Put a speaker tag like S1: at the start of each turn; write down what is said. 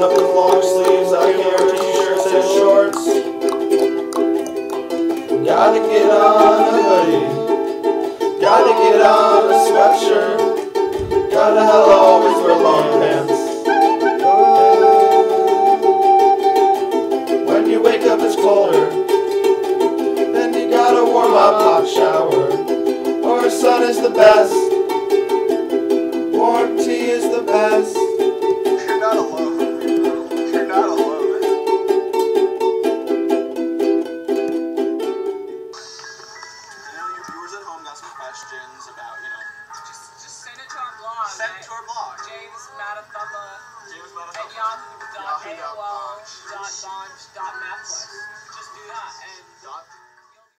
S1: up with long sleeves. I can wear t-shirts and shorts. Gotta get on a hoodie. Gotta get on a sweatshirt. Gotta hell always wear long pants. Oh. When you wake up it's colder. Then you gotta warm up hot shower. Or sun is the best. Warm tea is the best.
S2: Viewers at home got some questions about, you know,
S3: Just, just send it to our blog. send it to
S2: our blog.
S3: James Matathumma
S2: James at Matathumma.
S3: yahoo.aol.bunch.mathwest.